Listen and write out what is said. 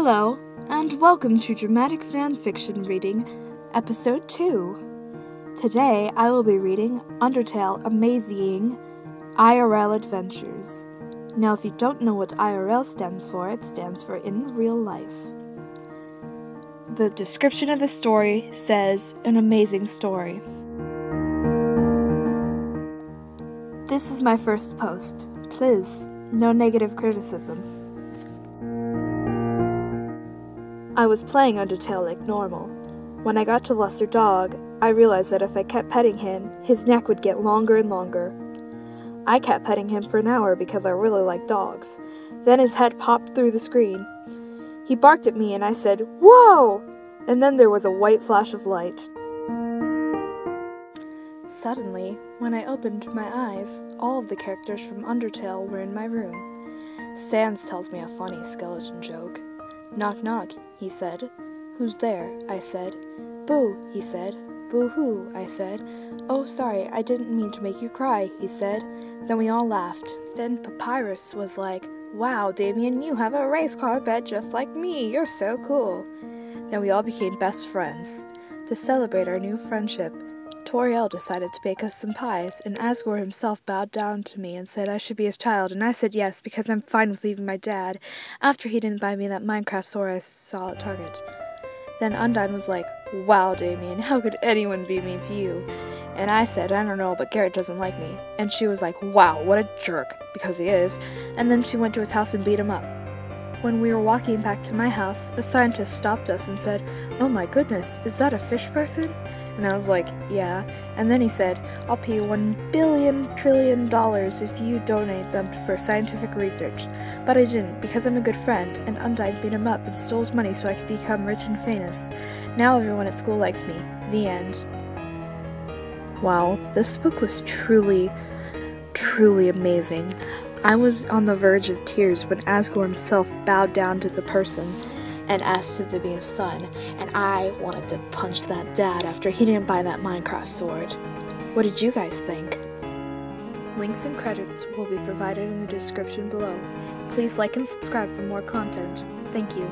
Hello, and welcome to Dramatic Fan Fiction Reading, Episode 2. Today I will be reading Undertale Amazing IRL Adventures. Now, if you don't know what IRL stands for, it stands for In Real Life. The description of the story says an amazing story. This is my first post. Please, no negative criticism. I was playing Undertale like normal. When I got to Lesser Dog, I realized that if I kept petting him, his neck would get longer and longer. I kept petting him for an hour because I really like dogs. Then his head popped through the screen. He barked at me and I said, Whoa! And then there was a white flash of light. Suddenly, when I opened my eyes, all of the characters from Undertale were in my room. Sans tells me a funny skeleton joke. Knock knock, he said. Who's there? I said. Boo, he said. Boo hoo, I said. Oh, sorry, I didn't mean to make you cry, he said. Then we all laughed. Then Papyrus was like, Wow, Damien, you have a race car bed just like me. You're so cool. Then we all became best friends. To celebrate our new friendship, Toriel decided to bake us some pies, and Asgore himself bowed down to me and said I should be his child, and I said yes because I'm fine with leaving my dad after he didn't buy me that Minecraft sword I saw at Target. Then Undyne was like, Wow, Damien, how could anyone be mean to you? And I said, I don't know, but Garrett doesn't like me. And she was like, wow, what a jerk, because he is. And then she went to his house and beat him up. When we were walking back to my house, a scientist stopped us and said, Oh my goodness, is that a fish person? And I was like, Yeah. And then he said, I'll pay you one billion trillion dollars if you donate them for scientific research. But I didn't, because I'm a good friend, and Undyne beat him up and stole his money so I could become rich and famous. Now everyone at school likes me. The end. Wow, this book was truly, truly amazing. I was on the verge of tears when Asgore himself bowed down to the person and asked him to be his son, and I wanted to punch that dad after he didn't buy that Minecraft sword. What did you guys think? Links and credits will be provided in the description below. Please like and subscribe for more content. Thank you.